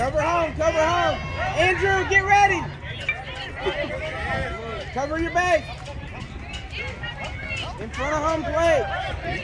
Cover home, cover home. Andrew, get ready. cover your back. In front of home plate.